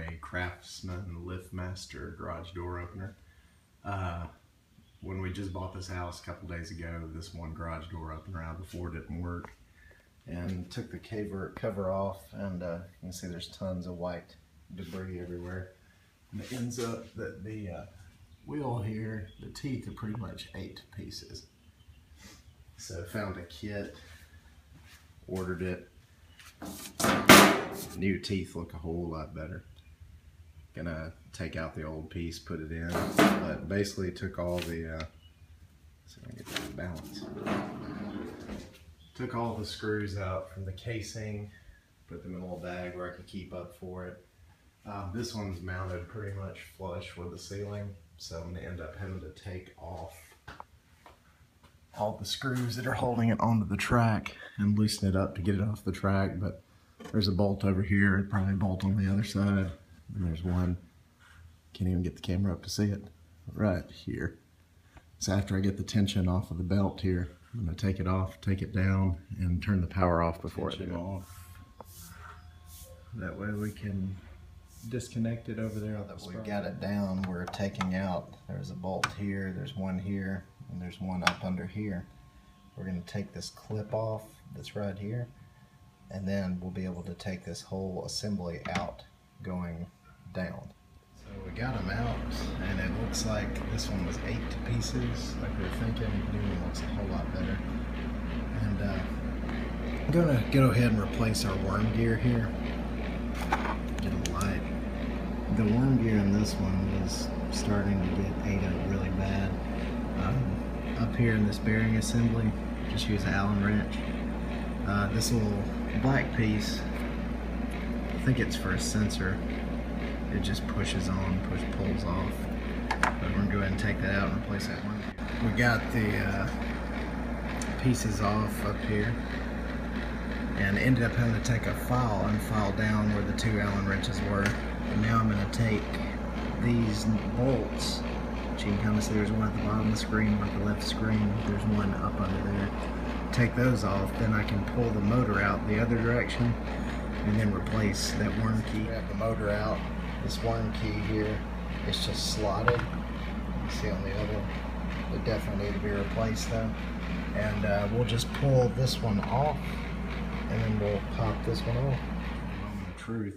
a Craftsman LiftMaster garage door opener. Uh, when we just bought this house a couple days ago, this one garage door opener out before didn't work. And took the cover, cover off and uh, you can see there's tons of white debris everywhere. And it ends up that the uh, wheel here, the teeth are pretty much eight pieces. So found a kit, ordered it. New teeth look a whole lot better. Gonna take out the old piece, put it in, but basically took all the, uh, see if I get that balance. Took all the screws out from the casing, put them in a little bag where I could keep up for it. Um, this one's mounted pretty much flush with the ceiling, so I'm gonna end up having to take off all the screws that are holding it onto the track and loosen it up to get it off the track, but there's a bolt over here, probably a bolt on the other side, and there's one, can't even get the camera up to see it, right here. So after I get the tension off of the belt here, I'm gonna take it off, take it down, and turn the power off before do it. Off. That way we can disconnect it over there. That we got it down, we're taking out, there's a bolt here, there's one here, and there's one up under here. We're gonna take this clip off that's right here, and then we'll be able to take this whole assembly out going down. So we got them out, and it looks like this one was eight pieces, like we were thinking. New one looks a whole lot better. And uh, I'm gonna go ahead and replace our worm gear here. Get them light. The worm gear in this one was starting to get ate up really bad. Um, up here in this bearing assembly, just use an Allen wrench. Uh, this little black piece, I think it's for a sensor. It just pushes on, push pulls off. But we're gonna go ahead and take that out and replace that one. We got the uh, pieces off up here and ended up having to take a file and file down where the two Allen wrenches were. And now I'm gonna take these bolts you can kind of see there's one at the bottom of the screen, one at the left screen, there's one up under there. Take those off, then I can pull the motor out the other direction and then replace that worm key. Have the motor out. This one key here is just slotted. See on the other, it definitely need to be replaced though. And uh, we'll just pull this one off and then we'll pop this one off. The truth,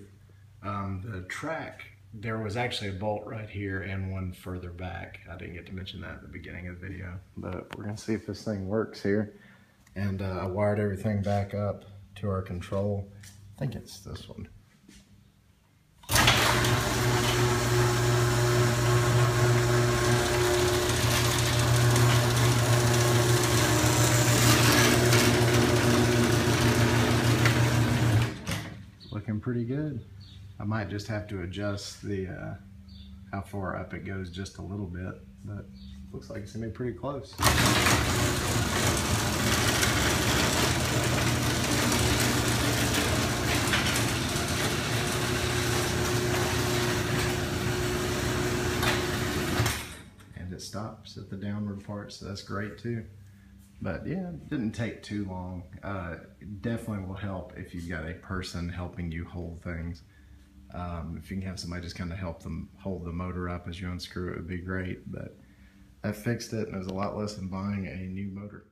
um, the track there was actually a bolt right here and one further back. I didn't get to mention that at the beginning of the video, but we're gonna see if this thing works here. And uh, I wired everything back up to our control. I think it's this one. Pretty good. I might just have to adjust the uh, how far up it goes just a little bit, but looks like it's gonna be pretty close. And it stops at the downward part, so that's great too. But yeah, it didn't take too long. Uh, definitely will help if you've got a person helping you hold things. Um, if you can have somebody just kind of help them hold the motor up as you unscrew it would be great. But I fixed it and it was a lot less than buying a new motor.